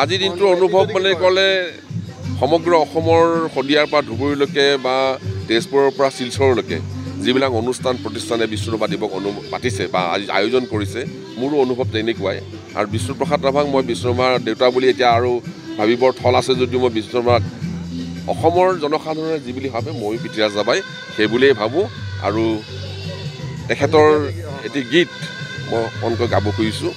আজিৰ দিনটোৰ অনুভৱ মানে ক'লে সমগ্ৰ অসমৰ শদিয়াৰ পৰা ধুবুৰীলৈকে বা তেজপুৰৰ পৰা শিলচৰলৈকে যিবিলাক অনুষ্ঠান প্ৰতিষ্ঠানে বিষ্ণুপ্ৰসাদ দিৱস অনু পাতিছে বা আজি আয়োজন কৰিছে মোৰো অনুভৱ তেনেকুৱাই। আৰু বিষ্ণুপ্ৰসাদ ৰাভাক মই বিষ্ণুমাৰ দেউতা বুলি এতিয়া আৰু ভাবিবৰ থল আছে যদিও মই বিষ্ণুমাক অসমৰ জনসাধাৰণে যি বুলি ভাবে ময়ো পিতৃৰাজ যাবাই সেই বুলিয়েই ভাবোঁ। আৰু তেখেতৰ এটি গীত মই অকণকৈ গাব খুজিছোঁ।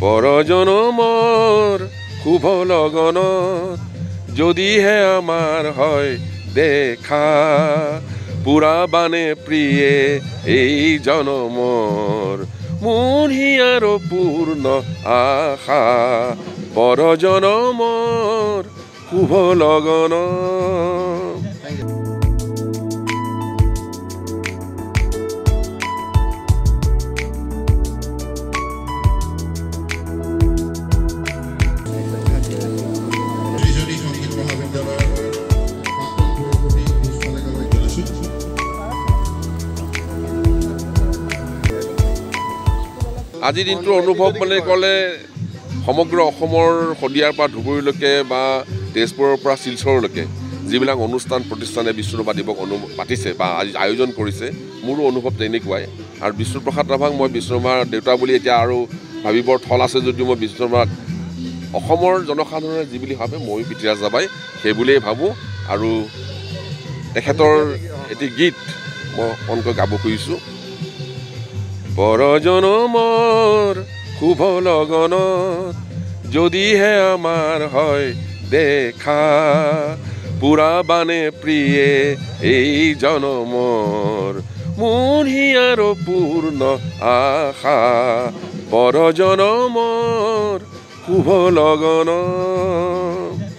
পৰজনমৰ শুভ লগনত যদিহে আমাৰ হয় দেখা পুৰা বানে প্ৰিয়ে এই জনমৰ মোৰ হিয়াৰ পূৰ্ণ আশা পৰজনমৰ শুভ লগনত আজিৰ দিনটোৰ অনুভৱ মানে ক'লে সমগ্ৰ অসমৰ শদিয়াৰ পৰা ধুবুৰীলৈকে বা তেজপুৰৰ পৰা শিলচৰলৈকে যিবিলাক অনুষ্ঠান প্ৰতিষ্ঠানে বিষ্ণুপ্ৰসাদ দিৱস অনু পাতিছে বা আজি আয়োজন কৰিছে মোৰো অনুভৱ তেনেকুৱাই। আৰু বিষ্ণুপ্ৰসাদ ৰাভাক মই বিষ্ণুমাৰ দেউতা বুলি এতিয়া আৰু ভাবিবৰ থল আছে যদিও মই বিষ্ণুমাক অসমৰ জনসাধাৰণে যি বুলি ভাবে ময়ো পিতৃৰাজ যাবাই সেই বুলিয়েই ভাবোঁ। আৰু তেখেতৰ এটি গীত মই অকণকৈ গাব খুজিছোঁ। পৰজনমৰ শুভ লগনত যদিহে আমাৰ হয় দেখা পুৰা বানে প্ৰিয়ে এই জনমৰ মোৰ হিয়াৰ পূৰ্ণ আশা। পৰজনমৰ শুভ লগনত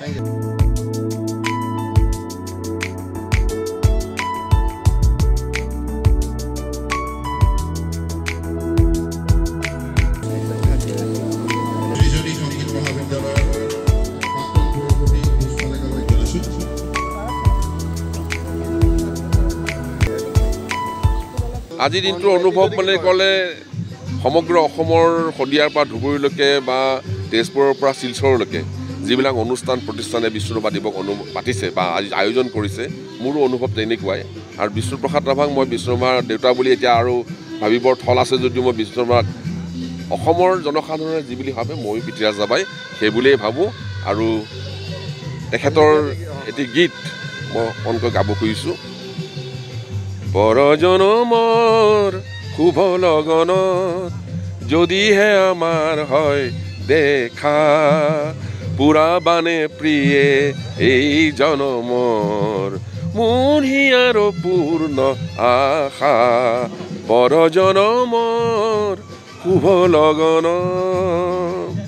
আজিৰ দিনটোৰ অনুভৱ মানে ক'লে সমগ্ৰ অসমৰ শদিয়াৰ পৰা ধুবুৰীলৈকে বা তেজপুৰৰ পৰা শিলচৰলৈকে যিবিলাক অনুষ্ঠান প্ৰতিষ্ঠানে বিষ্ণুপ্ৰসাদ দিৱস অনু পাতিছে বা আজি আয়োজন কৰিছে মোৰো অনুভৱ তেনেকুৱাই। আৰু বিষ্ণুপ্ৰসাদ ৰাভাক মই বিষ্ণুমাৰ দেউতা বুলি এতিয়া আৰু ভাবিবৰ থল আছে যদিও মই বিষ্ণুমাক অসমৰ জনসাধাৰণে যি বুলি ভাবে ময়ো পিতৃৰাজ যাবাই সেই বুলিয়েই ভাবোঁ। আৰু তেখেতৰ এটি গীত মই অকণকৈ গাব খুজিছোঁ। পৰজনমৰ শুভ লগনত যদিহে আমাৰ হয় দেখা পুৰা বানে প্ৰিয়ে এই জনমৰ মোৰ হিয়াৰ পূৰ্ণ আশা পৰজনমৰ শুভ লগনত